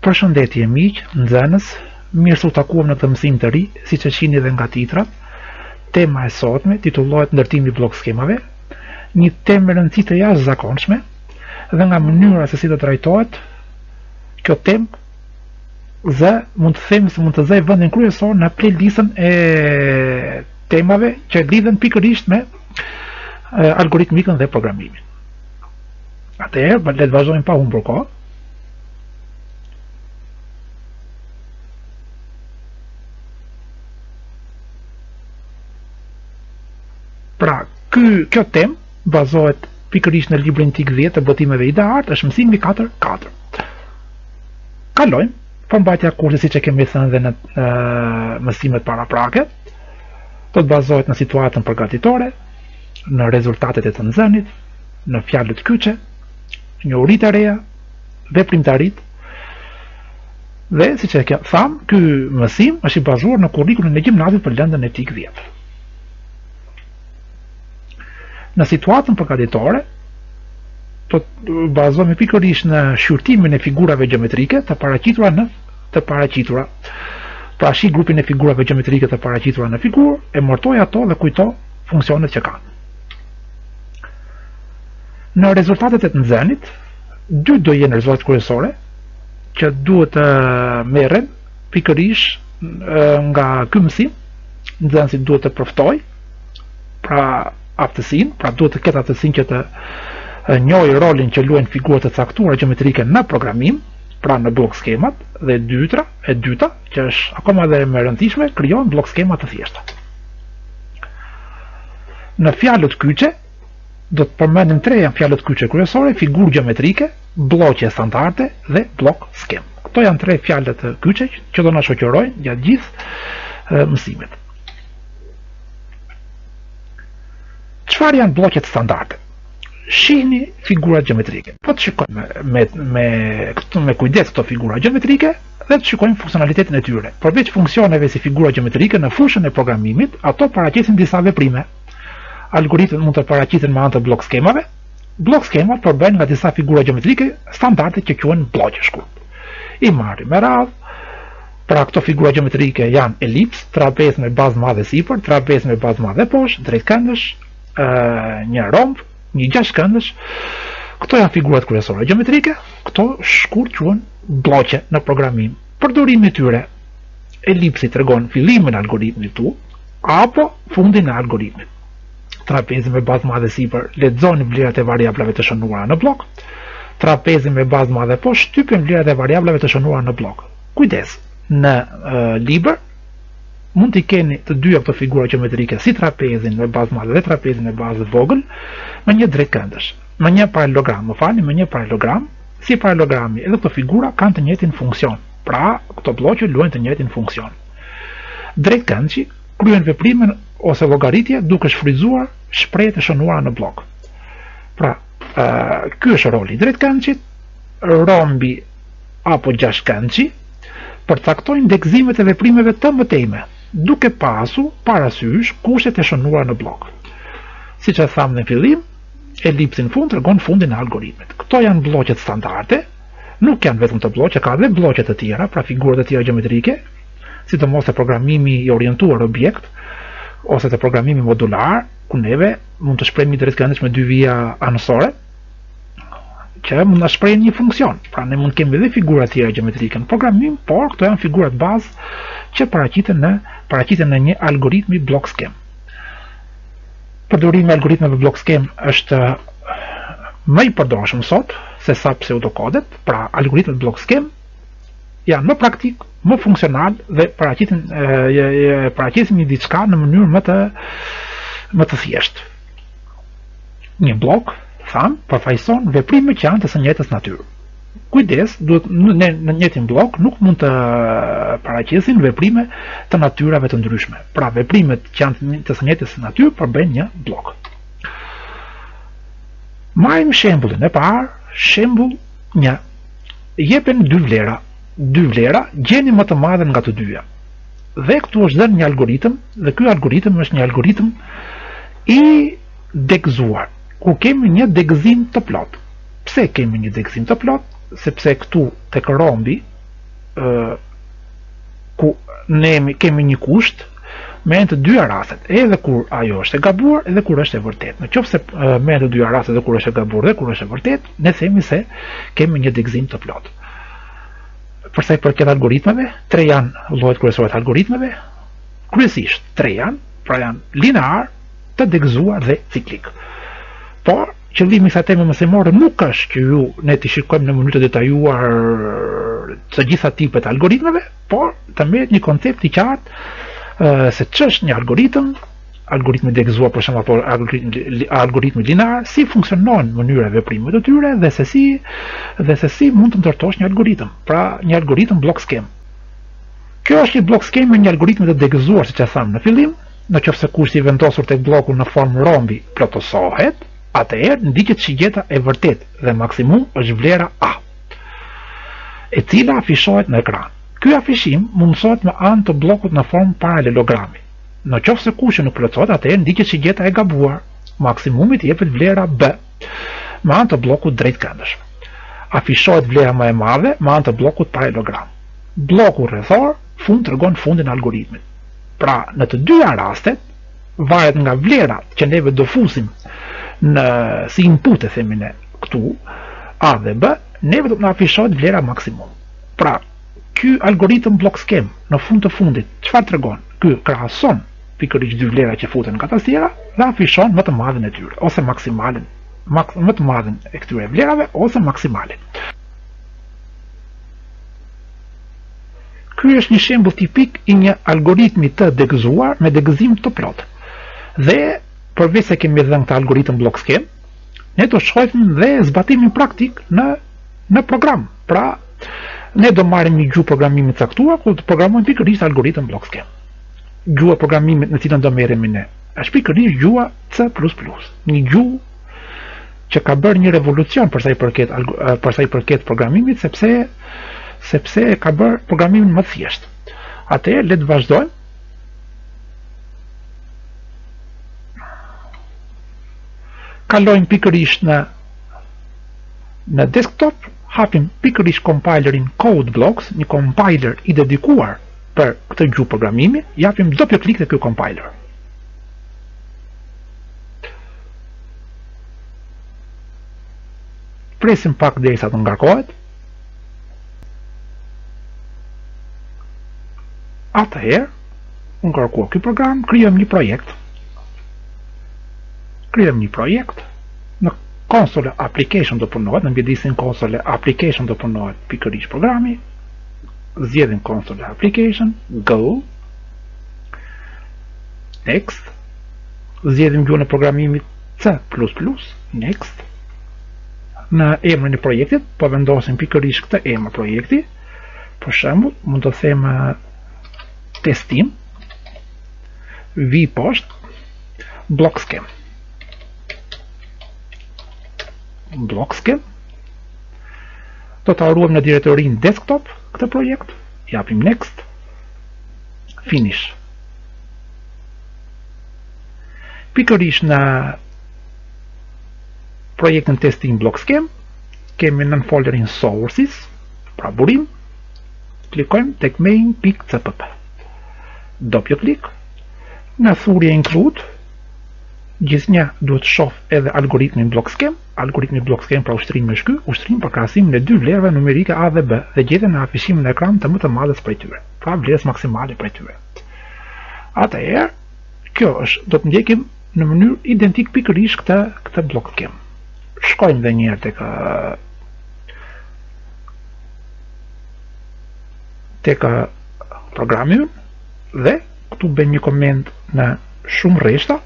Përshëndetje miq, nxënës, mirë se u takuam në këtë mësim të ri, siç e shihni edhe nga titrat. Tema e sotme titullohet Ndërtimi i bllok skemave, një temë me rëndësi të jashtëzakonshme, dhe nga mënyra se si do të trajtohet kjo temë dhe mund të themi se mund të zërë vendin kryesor në playlistën e temave që lidhen pikërisht me algoritmikën dhe programimin. Atëherë, le të vazhdojmë pa humbur kohë. Pra, ky kjo temë bazohet pikërisht në librin TIK dhjetë të botimeve Ideart, është mësimi 4, 4. Kalojmë, përmbajtja kurse siç e kemi thënë dhe në e, mësimet paraprake, do të bazohet në situatën përgatitore, në rezultatet e të nxënit, në fjalët kyçe, njohuritë e reja, veprimtaritë, dhe siç e thamë, ky mësim është i bazuar në kurrikulën e gjimnazit për lëndën e TIK dhjetë. Në situatën përgatitore, do të bazohemi pikërisht në shqyrtimin e figurave gjeometrike të paraqitura në të paraqitura. Pra shih grupin e figurave gjeometrike të paraqitura në figurë, emërtoji ato dhe kujto funksionet që kanë. Në rezultatet e të nxënit, dy do jenë rezultatet kryesore që duhet të merren pikërisht nga ky mësim, nxënësi duhet të përftojë pra aftësinë, pra duhet të ketë aftësinë që të njohë rolin që luajnë figura të caktuara gjeometrike në programim, pra në bllok skemat, dhe dytra, e dyta, që është akoma dhe më e rëndësishme, krijon bllok skema të thjeshta. Në fjalët kyçe, do të përmendim tre janë fjalët kyçe kryesore, figurë gjeometrike, blloqe standarde dhe bllok skemë. Këto janë tre fjalët kyçe që do na shoqërojnë gjatë gjithë mësimit. Çfarë janë blloqet standarde? Shihni figurat gjeometrike. Po të shikojmë me me këtu me kujdes këto figura gjeometrike dhe të shikojmë funksionalitetin e tyre. Përveç funksioneve si figura gjeometrike në fushën e programimit, ato paraqesin disa veprime. Algoritmet mund të paraqiten me anë të bllok skemave. Bllok skemat përbëhen nga disa figura gjeometrike standarde që quhen blloqe shkurt. I marrim me radhë Pra këto figura gjeometrike janë elips, trapez me bazë madhe sipër, trapez me bazë madhe poshtë, drejtkëndësh, një romb, një gjashtkëndësh. Këto janë figurat kryesore gjeometrike, këto shkurt quhen blloqe në programim. Përdorimi i tyre elipsi tregon fillimin e algoritmit apo fundin e algoritmit. Trapezi me bazë madhe sipër lexon vlerat e variablave të shënuara në bllok. Trapezi me bazë madhe poshtë shtypen vlerat e variablave të shënuara në bllok. Kujdes, në libër mund t'i keni të dyja këto figura gjeometrike, si trapezin me bazë madhe dhe trapezin me bazë vogël, me një drejtkëndësh, me një paralelogram, më falni, me një paralelogram, si paralelogrami, edhe këto figura kanë të njëjtin funksion. Pra, këto blloqe luajnë të njëjtin funksion. Drejtkëndëshi kryen veprimin ose llogaritje duke shfrytëzuar shprehjet e shënuara në bllok. Pra, ky është roli i drejtkëndëshit, rombi apo gjashtëkëndëshi, përcaktojnë degëzimet e veprimeve të mëtejme, duke pasur parasysh kushtet e shënuara në bllok. Siç e thamë dhe në fillim, elipsi në fund tregon fundin e algoritmit. Këto janë blloqet standarde, nuk janë vetëm këto blloqe, ka dhe blloqe të tjera, pra figura të tjera gjeometrike, sidomos te programimi i orientuar objekt ose te programimi modular, ku neve mund të shprehim një drejtkëndësh me dy vija anësore. që mund të shprehin një funksion. Pra ne mund të kemi edhe figura të tjera gjeometrike në programim, por këto janë figurat bazë që paraqiten në paraqiten në një algoritëm bllokskemë. Përdorimi i algoritmeve bllokskemë është më i përdorshëm sot se sa pseudokodet, pra algoritmet bllokskemë janë më praktik, më funksional dhe paraqitin paraqisin një diçka në mënyrë më të më të thjeshtë. Një bllok, thamë, përfaqëson veprime që janë të së njëjtës natyrë. Kujdes, duhet në në njëjtin bllok nuk mund të paraqesin veprime të natyrave të ndryshme. Pra veprimet që janë të së njëjtës natyrë përbëjnë një bllok. Marrim shembullin e parë, shembull 1. Jepen dy vlera. Dy vlera gjeni më të madhen nga të dyja. Dhe këtu është dhënë një algoritëm dhe ky algoritëm është një algoritëm i degëzuar, ku kemi një degëzim të plotë. Pse kemi një degëzim të plotë? Sepse këtu tek rombi ë ku ne kemi një kusht me të dyja rastet, edhe kur ajo është e gabuar, edhe kur është e vërtetë. Në qoftë se me të dyja rastet, edhe kur është e gabuar dhe kur është e vërtetë, ne themi se kemi një degëzim të plotë. Për sa i përket algoritmeve, tre janë llojet kryesore të algoritmeve. Kryesisht tre janë, pra janë linear, të degëzuar dhe ciklik. Por qëllimi i kësaj teme mësimore nuk është që ju ne të shikojmë në mënyrë të detajuar të gjitha tipet e algoritmeve, por të merret një koncept i qartë se ç'është një algoritëm, algoritmi degëzuar për shembull apo algoritmi algoritmi linear si funksionon mënyra e veprimit të tyre dhe se si dhe se si mund të ndërtosh një algoritëm, pra një algoritëm bllok skemë. Kjo është një bllok skemë me një algoritëm të degëzuar siç e thamë në fillim, në qoftë se kushti i vendosur tek blloku në formë rombi plotësohet, atëherë ndiqet shigjeta e vërtetë dhe maksimum është vlera A, e cila afishohet në ekran. Ky afishim mundësohet me anë të bllokut në formë paralelogrami. Në qoftë se kushti nuk plotësohet, atëherë ndiqet shigjeta e gabuar, maksimumit i jepet vlera B me anë të bllokut drejtkëndësh. Afishohet vlera më e madhe me anë të bllokut paralelogram. Blloku rrethor fund tregon fundin e algoritmit. Pra, në të dyja rastet, varet nga vlera që neve do fusim në si input e themi ne këtu A dhe B, neve do të na afishohet vlera maksimum. Pra, Ky algoritëm bllok skemë, në fund të fundit, çfarë tregon? Ky krahason pikërisht dy vlera që futen nga tastiera dhe afishon më të madhen e tyre, ose maksimalin, mak, më të madhen e këtyre vlerave, ose maksimalin. Ky është një shembull tipik i një algoritmi të degëzuar me degëzim të plotë. Dhe përveç se kemi dhënë këtë algoritëm bllok skemë, ne do të shohim dhe zbatimin praktik në në program. Pra, Ne do marrim një gjuhë programimi të caktuar ku do të programojmë pikërisht algoritëm bllok skemë. Gjuha e programimit në të cilën do merremi ne është pikërisht gjuha C++, një gjuhë që ka bërë një revolucion për sa i përket për sa i përket programimit sepse sepse e ka bërë programimin më thjesht. Atëherë le të vazhdojmë kalojmë pikërisht në në desktop hapim pikërisht kompajlerin CodeBlocks, një kompajler i dedikuar për këtë gjuhë programimi, japim doppio klik te ky kompajler. Presim pak derisa të ngarkohet. Atëherë, u ngarkua ky program, krijojmë një projekt. Krijojmë një projekt. në console application do punohet, në mjedisin console application do punohet pikërisht programi, zgjedhim console application, go, next, zgjedhim gjuhën e programimit C++, next, në emrin e projektit, po vendosim pikërisht këtë emër projekti, për shembull, mund të them testim, vijë poshtë, block scheme. Block scheme. Do ta ruajmë në direktorinë desktop këtë projekt. Japim next. Finish. Pikërisht në projektin testim block scheme, kemi nënfolderin sources, pra burim, klikojmë tek main pikë cpp. Dopjo klik, në thurrje include, Gjithnjë duhet të shoh edhe algoritmin block scheme, algoritmi block scheme pra ushtrim më shkurt, ushtrim për krahasimin e dy vlerave numerike A dhe B dhe gjetjen e afishimin në ekran të më të madhes prej tyre, pra vlerës maksimale prej tyre. Atëherë, kjo është, do të ndjekim në mënyrë identik pikërisht këtë këtë block scheme. Shkojmë dhe një herë tek tek programi dhe Këtu bëjmë një koment në shumë rreshta,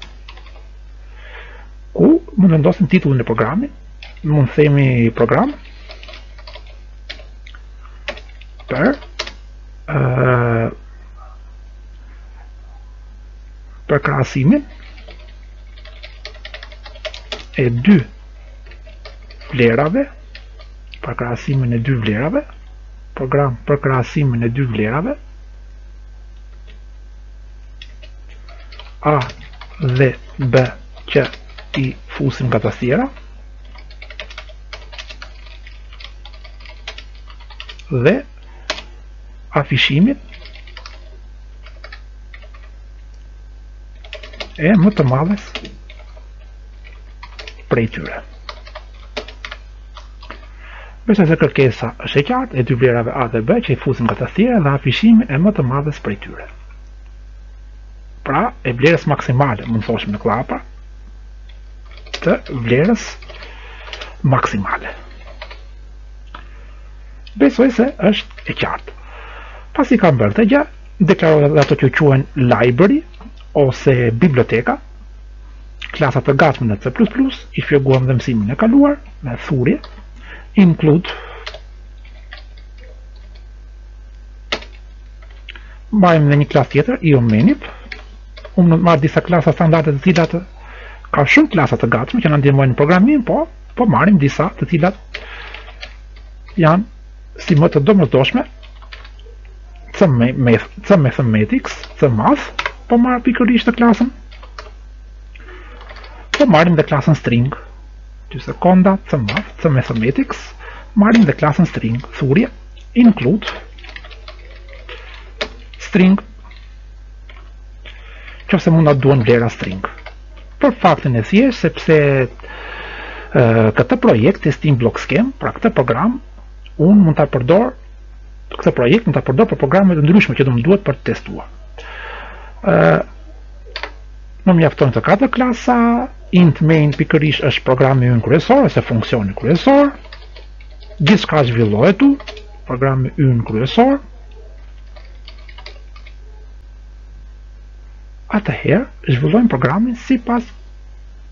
ku mund të vendosim titullin e programit, mund të themi program për uh, për krahasimin e dy vlerave për krahasimin e dy vlerave program për krahasimin e dy vlerave A, dhe, B, që i fusim nga tastiera dhe afishimin e më të madhes prej tyre. Besoj se kërkesa është e qartë e dy vlerave A dhe B që i fusim nga tastiera dhe afishimi e më të madhes prej tyre. Pra, e vlerës maksimale, mund të thoshim në kllapa, të vlerës maksimale. Besoj se është e qartë. Pasi kam bërë këtë gjë, deklaroj edhe ato që quhen library ose biblioteka, klasa të gatshme në C++, i shpjeguam dhe mësimin e kaluar me thurje include marrim dhe një klasë tjetër, iomanip, unë mund të marr disa klasa standarde të cilat ka shumë klasa të gatshme që na ndihmojnë në programim, po, po marrim disa të cilat janë si më të domosdoshme, c me, me, c mathematics, cmath, po marr pikërisht këtë klasën, po marrim dhe klasën string, dy sekonda, cmath, c mathematics, marrim dhe klasën string, thurje, include, string, qoftë se mund na duhen vlera string. për faktin e thjeshtë sepse këtë projekt testim bllokskemë, pra këtë program, unë mund ta përdor këtë projekt mund ta përdor për programe të ndryshme që do më duhet për të testuar. ë Më mjafton këto katër klasa, int main pikërisht është programi ynë kryesor ose funksioni kryesor. Gjithçka zhvillohet tek, programi ynë kryesor. atëherë zhvillojmë programin sipas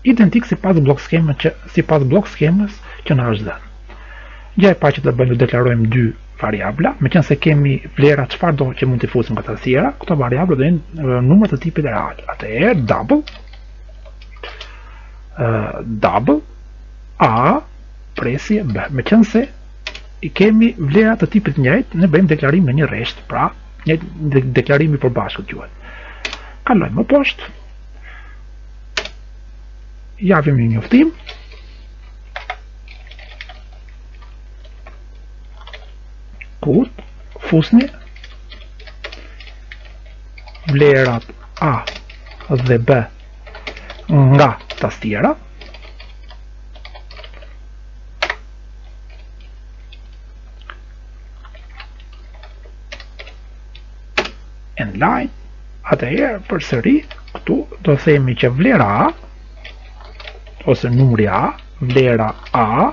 identik sipas bllokskemës që, sipas bllokskemës që na është dhënë. Gjëja e parë që të bëjmë të deklarojmë dy variabla, meqenëse kemi vlera çfarëdo që mund të fusim nga tastiera, këto variabla do jenë numra të tipit real. Atëherë double, uh, double, a, presje b. Meqenëse i kemi vlera të tipit njëjtë, ne bëjmë deklarim në një rresht, pra Një deklarim i përbashkët quhet. Kalojmë më poshtë. Japim një njoftim. Cout, fusni, vlerat A dhe B nga tastiera, endline atëherë përsëri këtu do themi që vlera A ose numri A vlera A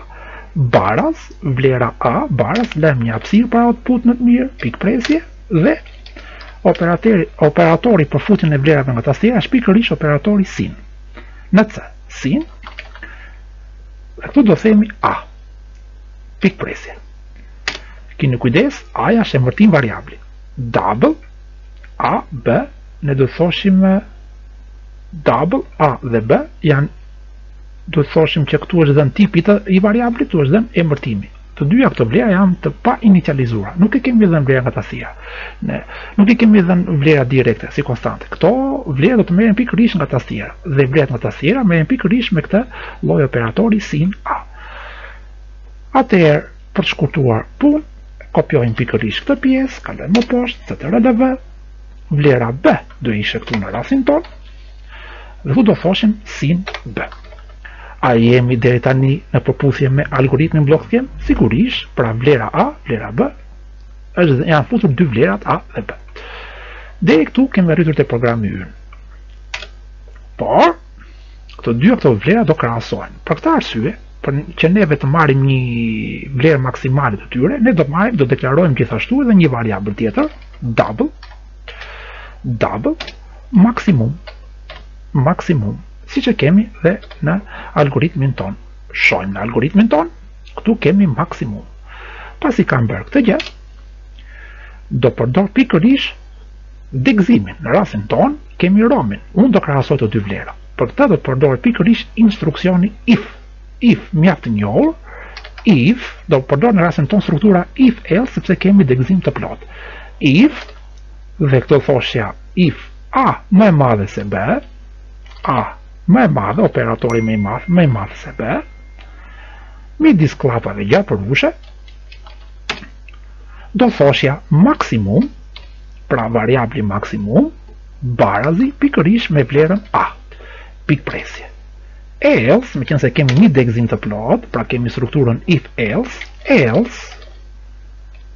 baras vlera A baras lëmë një hapësirë për output më të mirë pikëpresje dhe operatori, operatori për futjen e vlerave nga tastiera është pikërisht operatori cin në C cin dhe këtu do themi A pikëpresje. Kini kujdes, A-ja është emërtim variabli. Double, A, B, ne do të thoshim double, A dhe B, janë, do të thoshim që këtu është dhënë tipi i variablit, këtu është dhënë emërtimi. Të dyja këto vlera janë të painicializuara. Nuk e kemi dhënë vlera nga tastiera. Ne nuk e kemi dhënë vlera direkte, si konstante. Këto vlera do të merren pikërisht nga tastiera. Dhe vlerat nga tastiera merren pikërisht me këtë lloj operatori cin A. Atëherë, për të shkurtuar punë, kopjojmë pikërisht këtë pjesë, kalojmë më poshtë, Ctrl V, vlera B do ishe këtu në rastin tonë, dhe këtu do thoshim cin B. A jemi deri tani në përputhje me algoritmin bllokskemë? Sigurisht, pra vlera A, vlera B, është dhe janë futur dy vlerat A dhe B. Deri këtu kemi arritur te programi ynë. Por, Këto dyja këto vlera do krahasohen. Për këtë arsye, për që neve të marrim një vlerë maksimale të tyre, ne do marrim, do deklarojmë gjithashtu edhe një variabël tjetër, double, double, maksimum, maksimum, siç e kemi dhe në algoritmin tonë. Shohim në algoritmin tonë, këtu kemi maksimum. Pasi kam bërë këtë gjë, do përdor pikërisht Degëzimin, në rastin tonë, kemi rombin. Unë do krahasoj të dy vlera. Për këtë do të përdor pikërisht instruksioni if. If mjaft i njohur, if do përdor në rastin tonë struktura if else sepse kemi degëzim të plotë. If dhe këtu do thoshja if a më e madhe se b, a më e madhe, operatori më i madh, më i madh se B, midis kllapave gjarpërushe, do thoshja maksimum, pra variabli maksimum, barazi pikërisht me vlerën A, pikëpresje. Else, meqenëse kemi një degëzim të plotë, pra kemi strukturën if else, else,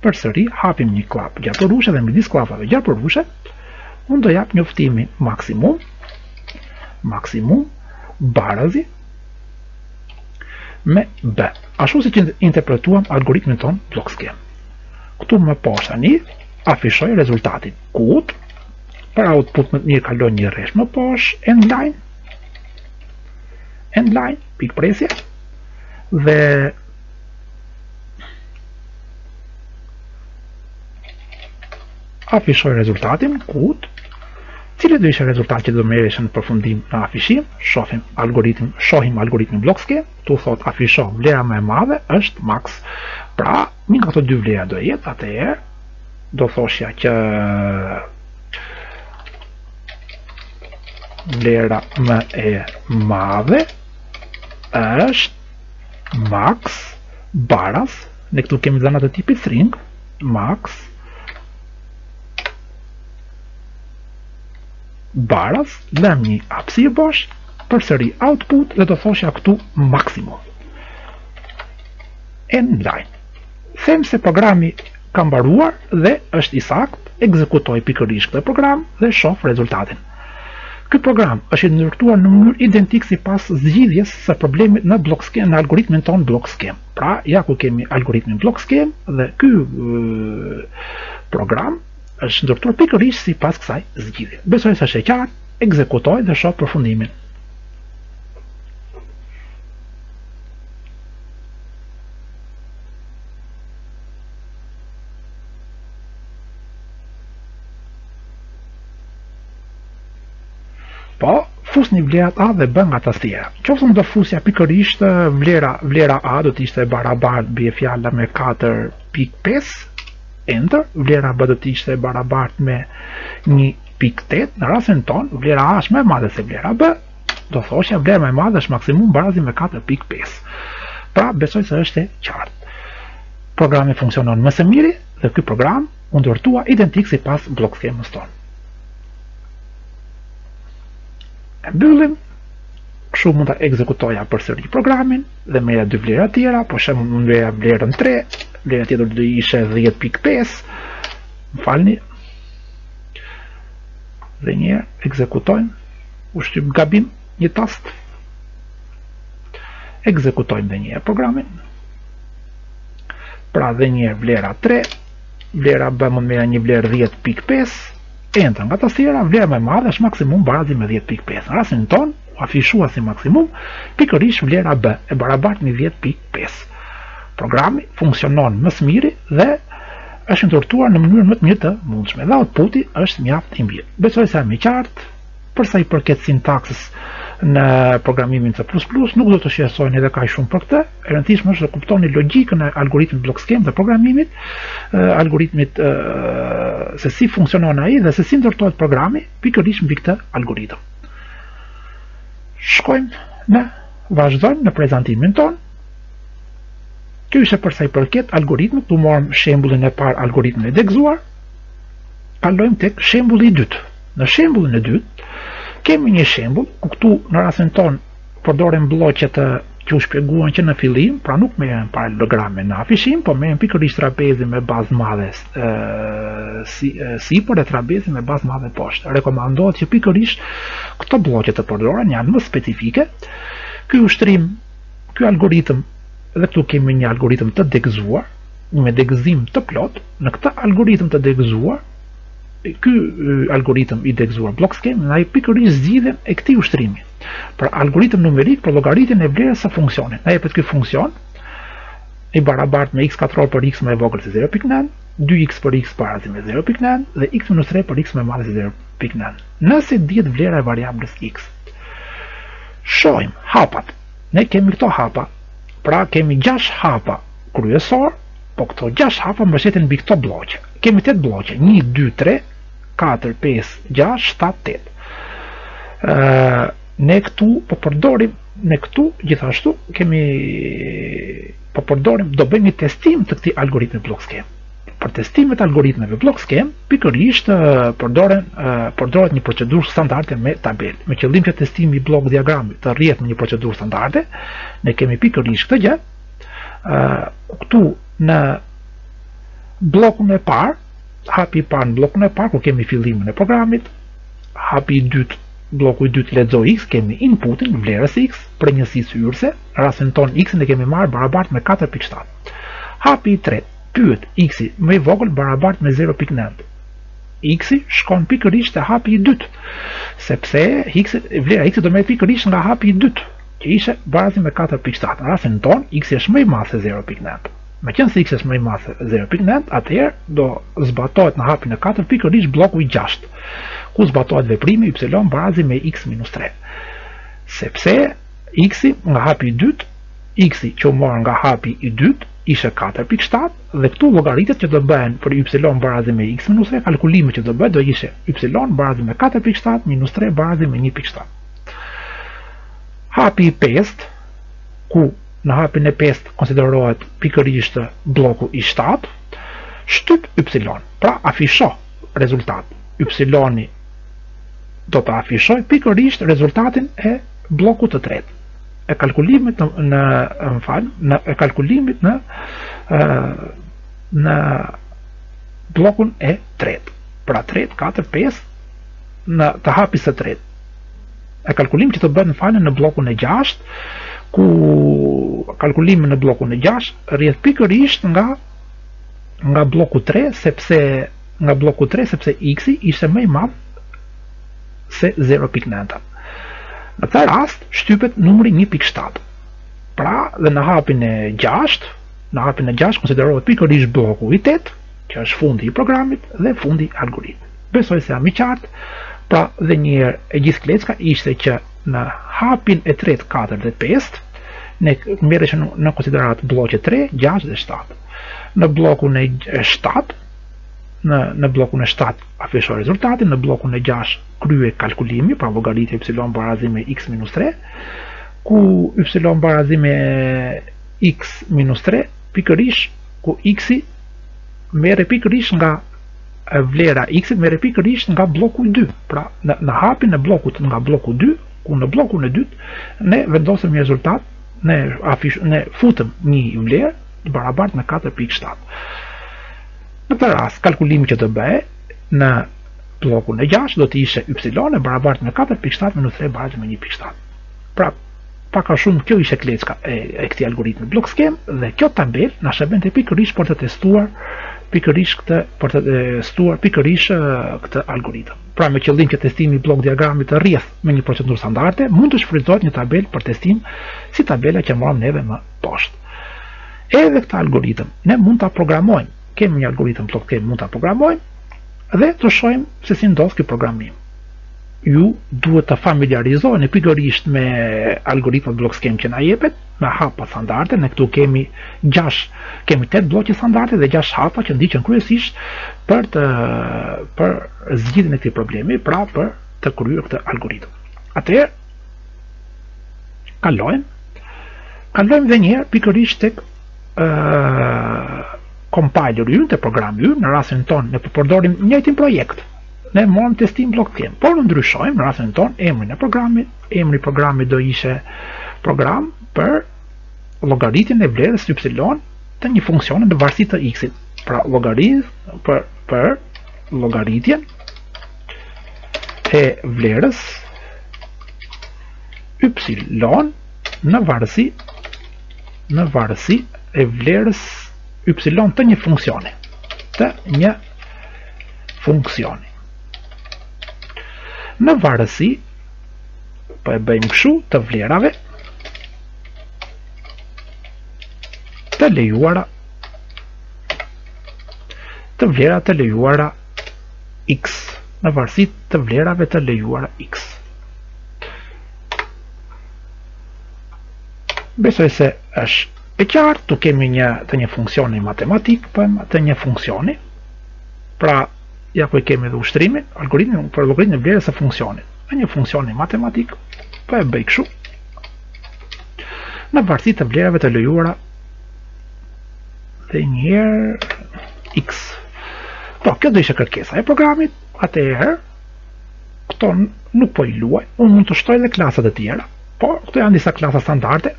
përsëri, hapim një kllapë gjarpërushe dhe midis kllapave gjarpërushe, unë do jap njoftimin maksimum, maksimum, barazi, me B. Ashtu siç e interpretuam algoritmin tonë bllokskemë. Këtu më poshtë tani afishoj rezultatin. Cout për output më të mirë kaloj një rresht më poshtë end line end line pikëpresje dhe Afishoj rezultatin, këtu, cili do ishte rezultati që do merreshe në përfundim në afishim, shohim algoritmin, shohim algoritmin blokskemë, këtu thotë afisho vlera më e madhe është max. Pra, një nga këto dy vlera do jetë atëherë do thoshja që vlera më e madhe është max baras ne këtu kemi të dhëna të tipit string Max Baras lëmë një hapësirë bosh përsëri output dhe do thoshja këtu maksimum endline them se programi ka mbaruar dhe është i saktë ekzekutoj pikërisht këtë program dhe shof rezultatin Ky program është i ndërtuar në mënyrë identik sipas zgjidhjes së problemit në algoritmin tonë blokskemë. Pra, ja ku kemi algoritmin blokskemë dhe ky program është ndërtuar pikërisht sipas kësaj zgjidhje. Besoj se është e qartë, ekzekutoj dhe shoh përfundimin. Po, fusni vlerat A dhe B nga tastiera. Qoftë unë do fusja pikërisht vlera, vlera A do të ishte barabartë bie fjala me 4.5, enter, vlera B do të ishte barabartë me 1.8, në rastin tonë, vlera A është më e madhe se vlera B, do thoshja vlera më e madhe është maksimum barazi me 4.5. Pra, besoj se është e qartë. Programi funksionon më së miri dhe ky program u ndërtua identik sipas blokskemës tonë. E mbyllim, kështu mund ta ekzekutoja përsëri programin dhe merrja dy vlera të tjera, për shembull unë merrja vlerën 3, vlera tjetër do ishte 10.5, më falni, dhe një herë ekzekutojmë, u shtyp gabim një tast, ekzekutojmë dhe një herë programin, pra dhe një herë vlera 3, Vlera B mund të merrja një vlerë 10.5, enter nga tastiera, vlera më e madhe është maksimum barazi me 10.5. Në rastin tonë, u afishua si maksimum, pikërisht vlera B, e barabartë me 10.5. Programi funksionon më së miri dhe është ndërtuar në mënyrën më të mirë të mundshme dhe outputi është mjaft i mirë. Besoj se jam i qartë. Për sa i përket sintaksës në programimin C++, nuk do të shqetësoheni edhe kaq shumë për këtë. E rëndësishme është të kuptoni logjikën e algoritmit bllokskemë dhe programimit, algoritmit se si funksionon ai dhe se si ndërtohet programi pikërisht mbi këtë algoritëm. Shkojmë në vazhdojmë në prezantimin tonë. Kjo ishte për sa i përket algoritmit, ku morëm shembullin e parë algoritmin e degëzuar. Kalojmë tek shembulli i dytë. Në shembullin e dytë, kemi një shembull ku këtu në rastin tonë përdoren blloqet që u shpjeguan që në fillim, pra nuk merren paralelograme në afishim, po merren pikërisht trapezi me bazë madhe ë si sipër e trapezi me bazë madhe poshtë. Rekomandohet që pikërisht këto blloqe të përdoren, janë më specifike. Ky ushtrim, ky algoritëm dhe këtu kemi një algoritëm të degëzuar, me degëzim të plotë, në këtë algoritëm të degëzuar ky algoritëm i degëzuar bllokskemë na jep pikërisht zgjidhjen e këtij ushtrimi. Pra algoritëm numerik për llogaritjen e vlerës së funksionit. Na jepet ky funksion i barabartë me x katror për x më e vogël se 0.9, 2x për x barazi me 0.9 dhe x minus 3 për x më e madhe se 0.9. Nëse dihet vlera e variablës x. Shohim hapat. Ne kemi këto hapa. Pra kemi 6 hapa kryesorë Po këto 6 hapa mbështeten mbi këto blloqe. Kemi 8 blloqe, 1 2 3 4 5 6 7 8. Ëh, ne këtu po përdorim ne këtu gjithashtu kemi po përdorim do bëjmë një testim të këtij algoritmi bllokskemë. Për testimet e algoritmeve bllokskemë pikërisht përdoren përdoret një procedurë standarde me tabelë. Me qëllim që testimi i bllok diagramit të rrjedhë me një procedurë standarde, ne kemi pikërisht këtë gjë këtu në bllokun e parë, hapi i parë në bllokun e parë, ku kemi fillimin e programit, hapi i dytë, blloku i dytë lexo x, kemi inputin e vlerës x, prej njësisë hyrëse, rastin tonë x-in e kemi marrë barabartë me 4.7. Hapi i tretë, pyet x-i më i vogël barabartë me 0.9. x-i shkon pikërisht te hapi i dytë, sepse x, vlera e x-it do merret pikërisht nga hapi i dytë, që ishte barazi me 4.7. Rastin tonë, x-i është më i madh se 0.9. Meqenëse x është më i madh se 0.9, atëherë do zbatohet në hapin e 4 pikërisht blloku i 6, ku zbatohet veprimi y barazi me x minus 3. Sepse x-i nga hapi i dytë, x që u mor nga hapi i dytë, ishte 4.7 dhe këtu llogaritjet që do bëhen për y barazi me x minus 3, kalkulimi që do bëhet do ishte y barazi me 4.7 minus 3 barazi me 1.7. Hapi i pestë, ku në hapin e pestë konsiderohet pikërisht blloku i shtatë, shtyp ypsilon, pra afisho rezultat. Ypsiloni do të afishojë pikërisht rezultatin e bllokut të tretë e kalkulimit në në më fal, në e kalkulimit në ë në bllokun e tretë. Pra 3, 4, 5 në të hapit të tretë. e kalkulimit që do bëhet më falni në bllokun e 6, ku kalkulimi në bllokun e 6 rrjedh pikërisht nga nga blloku 3 sepse nga blloku 3 sepse x-i ishte më i madh se 0.9. Në këtë rast shtypet numri 1.7. Pra, dhe në hapin e 6, në hapin e 6 konsiderohet pikërisht blloku i 8, që është fundi i programit dhe fundi i algoritmit. Besoj se jam i qartë, pra dhe njëherë e gjithë kleçka ishte që në hapin e tretë, katër dhe pestë, ne merreshin në konsideratë blloqe 3, 6 dhe 7. Në bllokun e 7, në në bllokun e 7 afishohej rezultati, në bllokun e 6 kryhej kalkulimi, pra llogaritja y barazim me x minus 3, ku y barazim me x minus 3, pikërisht ku x-i merrej pikërisht nga vlera e x-it merret pikërisht nga blloku i dytë. Pra, në, në hapin e bllokut nga blloku i dytë, ku në bllokun e dytë ne vendosëm një rezultat, ne afish ne futëm një vlerë të barabartë me 4.7. Në këtë rast, kalkulimi që do bëhej në bllokun e 6 do të ishte y e barabartë me 4.7 minus 3 baraz me 1.7. Pra, Pak a shumë kjo ishte kleçka e, e këtij algoritmi bllok skemë dhe kjo tabelë na shërbente pikërisht për të testuar pikërisht këtë për të testuar pikërisht këtë algoritëm. Pra me qëllim që testimi i bllok diagramit të rrjedhë me një procedurë standarde, mund të shfrytëzohet një tabelë për testim si tabela që morëm neve më poshtë. Edhe këtë algoritëm ne mund ta programojmë. Kemi një algoritëm bllok skemë mund ta programojmë dhe të shohim se si ndodh ky programim. ju duhet të familjarizoheni pikërisht me algoritmat bllok skemë që na jepet, me hapa standarde, ne këtu kemi 6 kemi 8 blloqe standarde dhe 6 hapa që ndiqen kryesisht për të për zgjidhjen e këtij problemi, pra për të kryer këtë algoritëm. Atëherë kalojmë kalojmë edhe një herë pikërisht tek ë kompajleri ynë, te programi ynë, në rastin tonë ne po përdorim njëjtin projekt, Ne marrim testim bllokskemë, por ndryshojmë në rastin tonë emrin e programit, emri programit do ishe program për llogaritjen e vlerës y të një funksioni në varësi të x-it. Pra, llogarit për, për llogaritjen e vlerës y në varsi në varësi e vlerës y të një funksioni të një funksioni. Në varësi, po e bëjmë kshu të vlerave, të lejuara, të vlerave të lejuara x, në varësi të vlerave të lejuara x. Besoj se është E qartë, ku kemi të një funksioni matematik, po të një funksioni. Pra, ja ku i kemi dhe ushtrimin, algoritmin për llogaritjen e vlerës së funksionit. Të një funksioni matematik, po e bëj kështu. Në varësi të vlerave të lejuara dhe një herë x. Po, kjo do ishte kërkesa e programit, atëherë këto nuk po i luaj, unë mund të shtoj dhe klasa të tjera, por këto janë disa klasa standarde,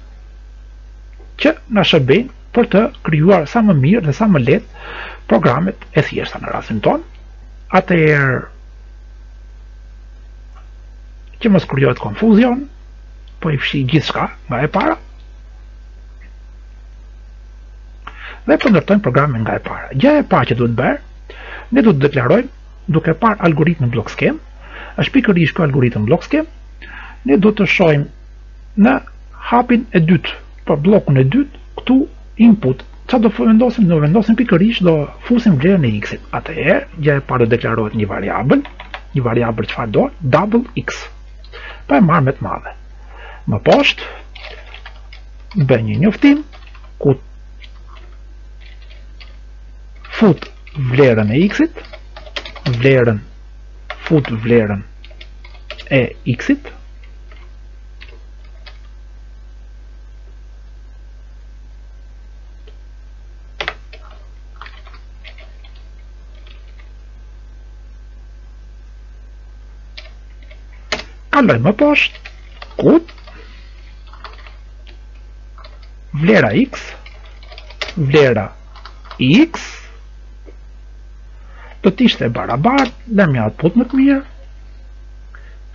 që na shërbejnë për të krijuar sa më mirë dhe sa më lehtë programet e thjeshta në rastin tonë. Atëherë që mos krijohet konfuzion, po i fshij gjithçka nga e para. Dhe po ndërtojmë programin nga e para. Gjëja e parë që duhet bërë, ne duhet të deklarojmë duke parë algoritmin bllokskemë, është pikërisht ky algoritëm bllokskemë, ne duhet të shohim në hapin e dytë, po, bllokun e dytë, këtu input, ça do vendosim, do vendosim pikërisht, do fusim vlerën e x-it. Atëherë, gjëja e parë do deklarohet një variabël, një variabël çfarë do, double x. Po e marr më të madhe. Më poshtë, bëj një njoftim, cout fut vlerën e x-it, vlerën, fut vlerën e x-it, Kaloj më poshtë, cout, vlera x, vlera x, do të ishte barabartë, dhe mja të putë më të mirë,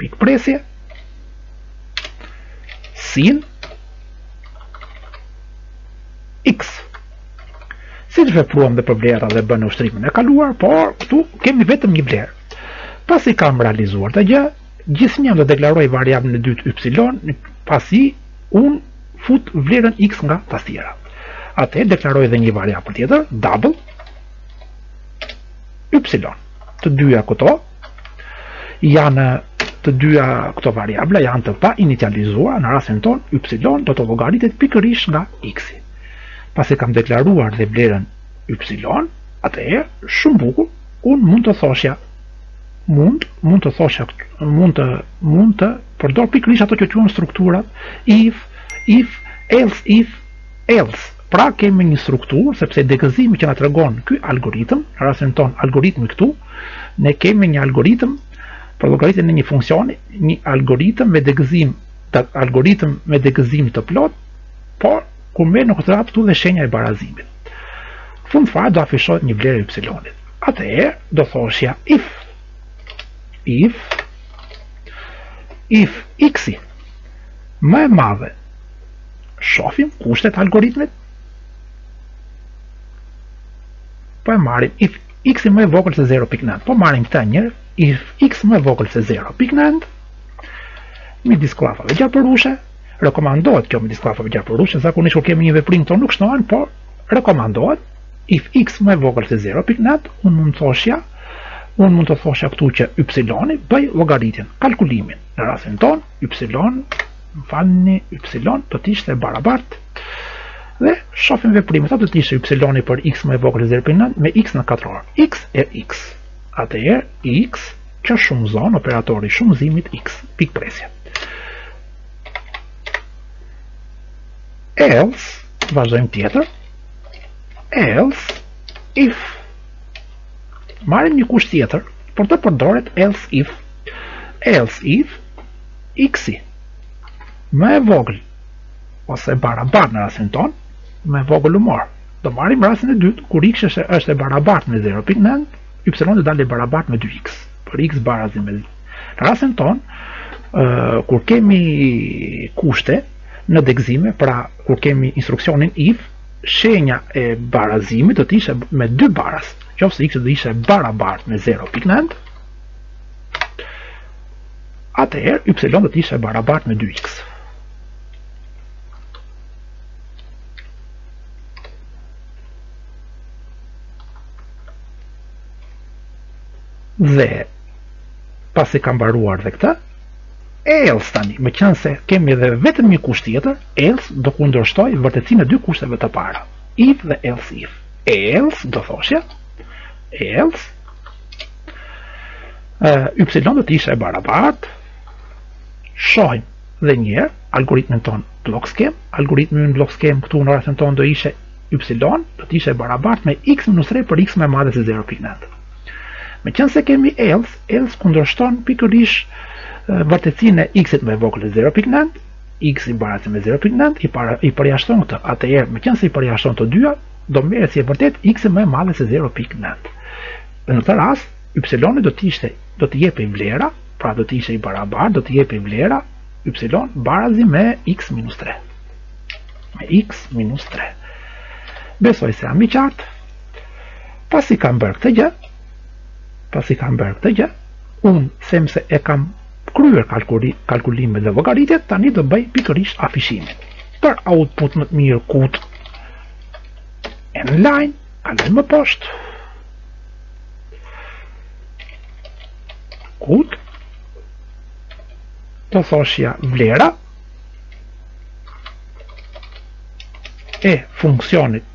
Pikëpresje sin x. Siç vepruam dhe për vlerat e b-së në ushtrimin e kaluar, por këtu kemi vetëm një vlerë. Pasi kam realizuar këtë gjë, gjithnjë do deklaroj variablën e dytë y, pasi unë fut vlerën x nga tastiera. Atëherë deklaroj dhe një variabël tjetër, double, y. Të dyja këto, janë të dyja këto variabla janë të painicializuara në rastin tonë, y do të llogaritet pikërisht nga x. Pasi kam deklaruar dhe vlerën y, atëherë shumë bukur unë mund të thoshja mund mund të thoshja mund të mund të përdor pikërisht ato që quhen strukturat if if else if else Pra kemi një strukturë, sepse degëzimi që na tregon ky algoritëm, në rastin tonë algoritmi këtu, ne kemi një algoritëm për llogaritjen e një funksioni, një algoritëm me degëzim, algoritëm me degëzim të plotë, por ku merret në konsideratë këtu dhe shenja e barazimit. Në fund fare do afishohet një vlerë e ypsilonit. Atëherë do thoshja if if if x-i më e madhe shofim kushtet e algoritmit, po e marrim if x-i më e vogël se 0.9, po marrim këtë një herë, if x më e vogël se 0.9, midis kllapave gjarpërushe, rekomandohet kjo midis kllapave gjarpërushe, zakonisht kur kemi një veprim këto nuk shënohen, po rekomandohet, if x më e vogël se 0.9, unë mund të thoshja, unë mund të thoshja këtu që y bëj llogaritjen, kalkulimin, në rasin tonë, y më falni y do të ishte barabartë dhe shofim veprimin sa do të ishte y për x më e vogël se 0.9 me x në katror x herë x atëherë x kjo shumëzon operatori i shumëzimit x pikëpresje else vazhdojmë tjetër else if marrim një kusht tjetër por të përdoret else if Else if x-i më e vogël ose e barabartë në rastin tonë, më e vogël u mor. Do marrim rastin e dytë kur x është është e barabartë me 0.9, y do dalë e barabartë me 2x, për x barazi me 0. Në rastin tonë, ë kur kemi kushte në degëzime, pra kur kemi instruksionin if, shenja e barazimit do të ishte me dy baras. Qoftë se x do ishte e barabartë me 0.9, atëherë y do të ishte barabartë me 2x. Dhe pasi kam mbaruar dhe këtë, else tani, meqenëse kemi dhe vetëm një kusht tjetër, else do kundërshtojë vërtetësinë e dy kushteve të para, if dhe else if. Else, do thoshja, else, y do të ishte e barabartë shohim dhe njëherë algoritmin tonë block scheme algoritmi në block scheme këtu në rastin tonë do ishte y do të ishte e barabartë me x minus 3 për x më e madhe se 0.9 meqenëse kemi else else kundërshton pikërisht vërtetësinë e x-it më i vogël 0.9 x-i barazi me 0.9 i përjashton këto atëherë meqenëse i përjashton të dyja Do merret si e vërtetë x-i më e madhe se 0.9. Dhe në këtë rast, y-i do të ishte do të jepej vlera, pra do të ishte i barabartë, do të jepej vlera y barazi me x minus 3. Me x minus 3. Besoj se jam i qartë. Pasi kam bërë këtë gjë, pasi kam bërë këtë gjë, unë them se e kam kryer kalkulimet dhe llogaritjet, tani do bëj pikërisht afishimin. Për output më të mirë cout End line, kalojmë më poshtë. Cout, do thoshja vlera, e funksionit,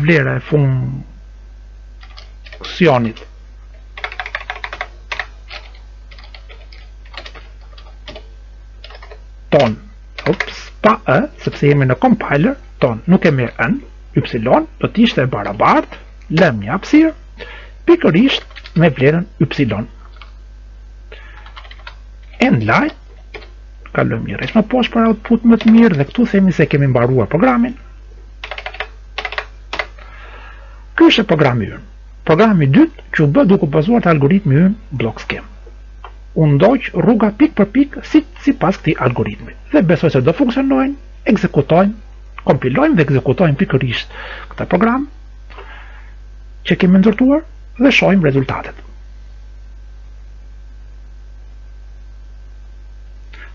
vlera e funksionit, tonë. Ups, pa ë, sepse jemi në compiler-in tonë nuk e merr ë-në, y do të ishte e barabartë, lëmë një hapësirë, pikërisht me vlerën y. End line, kalojmë një rresht më poshtë për output më të mirë dhe këtu themi se kemi mbaruar programin. Ky është programi ynë. Programi i dytë që u bë duke u bazuar te algoritmi ynë block scheme. u ndoq rruga pikë për pikë si sipas këtij algoritmi dhe besoj se do funksionojë, ekzekutojmë, kompilojmë dhe ekzekutojmë pikërisht këtë program që kemi ndërtuar dhe shohim rezultatet.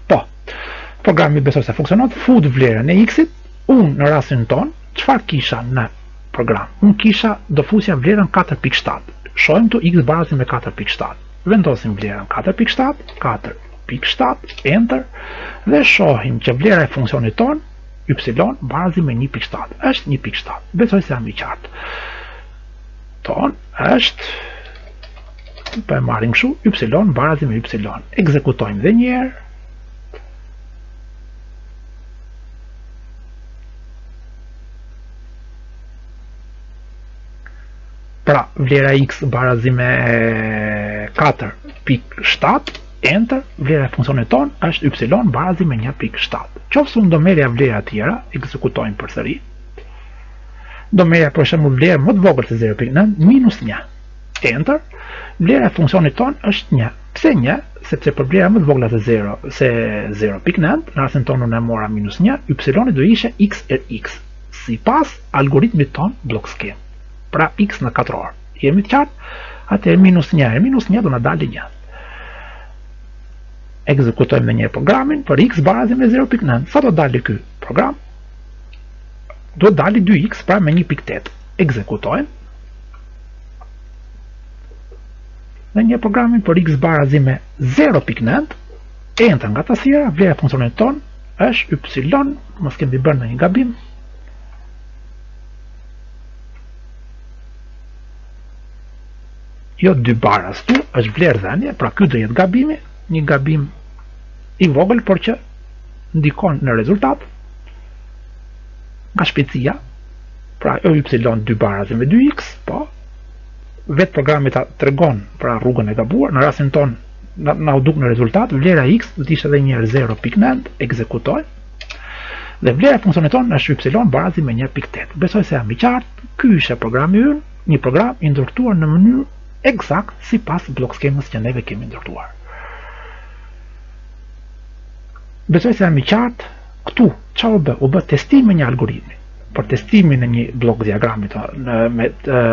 Po, programi besoj se funksionon, fut vlerën e x-it, unë në rastin tonë, çfarë kisha në program? Unë kisha do fusja vlerën 4.7. Shohim këtu x barazi me 4.7. Vendosim vlerën 4.7, 4.7, enter, dhe shohim që vlera e funksionit tonë, y, barazi me 1.7, është 1.7, besoj se jam i qartë. Tani është, pra po e marrim kështu, y, barazi me y, ekzekutojmë dhe njëherë, Pra, vlera x barazi me 4.7, enter, vlera e funksionit tonë është y barazi me 1.7. Qoftë se unë do merrja vlera tjera, ekzekutojmë përsëri, unë do merrja për shembull vlera më të vogël se 0.9, minus 1, enter, vlera e funksionit tonë është 1. Pse 1? Sepse për vlera më të vogla se 0, se 0.9, në rastin tonë unë e mora minus 1, y do ishte x herë x, sipas algoritmit tonë bllokskemë. pra x në katror. Jemi të qartë? Atëherë minus një herë minus një do na dali një. Ekzekutojmë edhe njëherë programin për x barazi me 0.9. Sa do dali ky program? Do dali 2x pra me 1.8. Ekzekutojmë. Edhe njëherë programin për x barazi me 0.9, enter nga tastiera, vlera e funksionit tonë, është y, mos kemi bërë ndonjë gabim, jo dy baraz, këtu, është vlerëdhënie, pra ky do jetë gabimi, një gabim i vogël, por që ndikon në rezultat, nga shpejtësia, pra jo ypsilon dy barazi me 2x, po, vetë programi ta tregon, pra rrugën e gabuar, në rastin tonë, na u duk në rezultat, vlera x, do të ishte dhe njëherë 0.9, ekzekutoj, Dhe vlera e funksionit tonë është ypsilon barazi me 1.8. Besoj se jam i qartë, ky ishte programi ynë, një program i ndërtuar në mënyrë ekzakte sipas bllokskemës që neve kemi ndërtuar. Besoj se jam i qartë, këtu, ça u bë, u bë testimi i një algoritmi, për testimin e një bllokdiagrami të, në, me, të,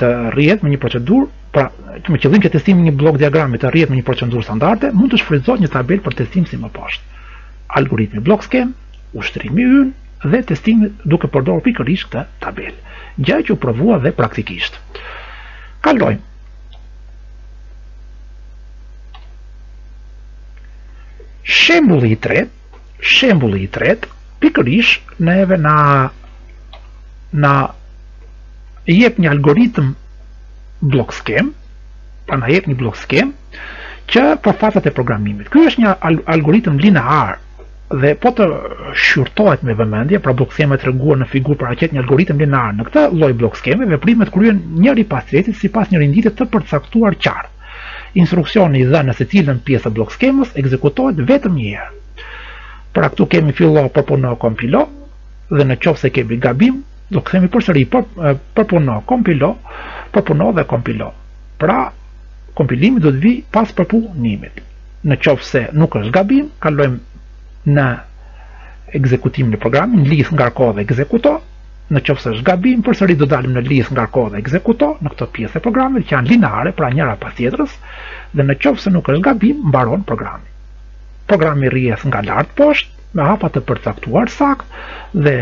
të arrihet me një procedurë, pra, të me qëllim që testimi i një bllokdiagrami të arrihet me një procedurë standarde, mund të shfrytëzohet një tabelë për testim si më poshtë. algoritmi bllokskemë, ushtrimi ynë dhe testimi duke përdorur pikërisht këtë tabelë, gjë që u provua dhe praktikisht. Kalojmë. Shembulli i tretë, shembulli i tretë, pikërisht neve na na jep një algoritëm bllokskemë, pra na jep një bllokskemë, që për fazat e programimit. Ky është një algoritëm linear dhe po të shqyrtohet me vëmendje, pra blok skema e treguar në figurë paraqet një algoritëm linear. Në këtë lloj blok skeme veprimet kryhen njëri pas tjetrit sipas një renditjeje të përcaktuar qartë. Instruksioni i dhënë në secilën pjesë të blok skemës ekzekutohet vetëm një herë. Pra këtu kemi fillo, përpuno, kompilo dhe në qoftë se kemi gabim, do të kthehemi përsëri te përpuno, kompilo, përpuno dhe kompilo. Pra kompilimi do të vijë pas përpunimit. Në qoftë se nuk është gabim, kalojmë në ekzekutimin e programit, lidh, ngarko dhe ekzekuto, në qoftë se është gabim, përsëri do dalim në lidh, ngarko dhe ekzekuto, në këto pjesë të programit, që janë lineare, pra njëra pas tjetrës, dhe në qoftë se nuk është gabim, mbaron programi. Programi rrjedh nga lart poshtë, me hapa të përcaktuar saktë dhe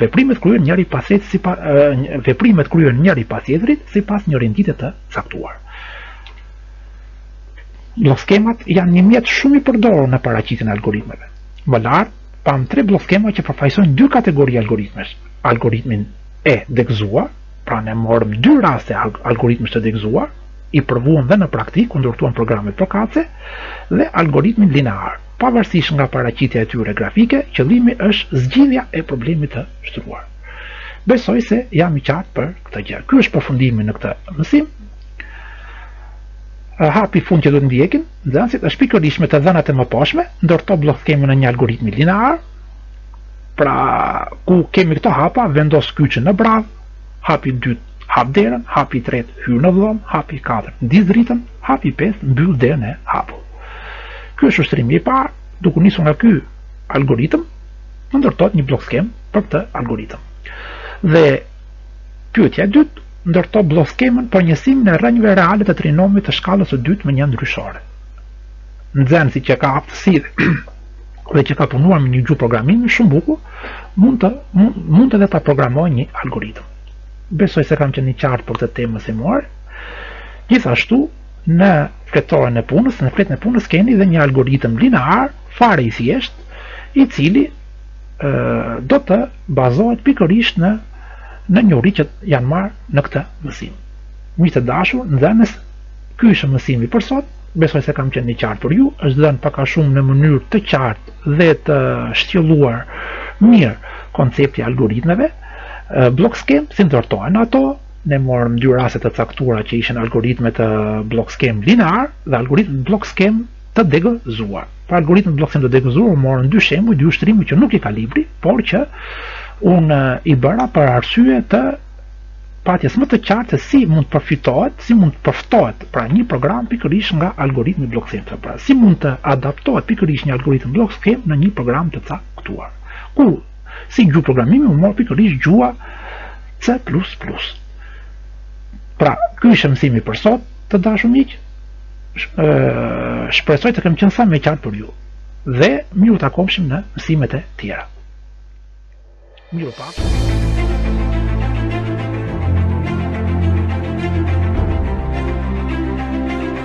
veprimet kryhen njëri pas tjetrit sipa, veprimet kryhen njëri pas tjetrit sipas një renditjeje të caktuar. Bllok skemat janë një mjet shumë i përdorur në paraqitjen e algoritmeve. Më lart, pamë tre bllok skema që përfaqësojnë dy kategori algoritmesh, algoritmin e degëzuar, pra ne morëm dy raste algoritmesh të degëzuar, i provuam dhe në praktikë, ku ndërtuam programet përkatëse dhe algoritmin linear. Pavarësisht nga paraqitja e tyre grafike, qëllimi është zgjidhja e problemit të shtruar. Besoj se jam i qartë për këtë gjë. Ky është përfundimi në këtë mësim. Hapi i fundit që duhet të ndjekin nxënësit është pikërisht me të dhënat e mëposhtme, ndërto bllok skemën e një algoritmi linear, pra ku kemi këto hapa, vendos kyçin në bravë, hapi i dytë hap derën, hapi i tretë hyr në dhomë, hapi i katërt ndiz dritën, hapi i pestë mbyll derën e hapur. Ky është ushtrimi i parë, duke u nisur nga ky algoritëm, të ndërtohet një bllok skemë për këtë algoritëm. Dhe pyetja e dytë, ndërto bllok skemën për njehsimin e rrënjëve reale të trinomit të shkallës së dytë me një ndryshore. Nxënësi që ka aftësi dhe që ka punuar me një gjuhë programimi shumë bukur, mund të mund, mund edhe ta programojë një algoritëm. Besoj se kam qenë i qartë për këtë temë mësimore. Gjithashtu, në fletoren e punës, në fletën e punës keni dhe një algoritëm linear fare i thjeshtë, i cili ë do të bazohet pikërisht në në njohuri që janë marrë në këtë mësim. Miq të dashur, nxënës, ky është mësimi për sot. Besoj se kam qenë i qartë për ju, është dhënë pak a shumë në mënyrë të qartë dhe të shtjelluar mirë koncepti i algoritmeve, bllok skemë, si ndërtohen ato, Ne morëm dy raste të caktuara që ishin algoritme të bllokskemë lineare dhe algoritme bllokskemë të degëzuar. Për algoritmet bllokskemë të degëzuar u morën dy shembuj, dy ushtrime që nuk i ka libri, por që unë i bëra për arsye të pasjes më të qartë se si mund të përfitohet, si mund të përftohet pra një program pikërisht nga algoritmi bllokskemë, pra si mund të adaptohet pikërisht një algoritëm bllokskemë në një program të caktuar. Ku Si gjuhë programimi u mor pikërisht gjuha C++. Pra, ky ishte mësimi për sot, të dashur miq. Shpresoj të kem qenë sa më qartë për ju. Dhe mirë u takofshim në mësimet e tjera. Mirupak.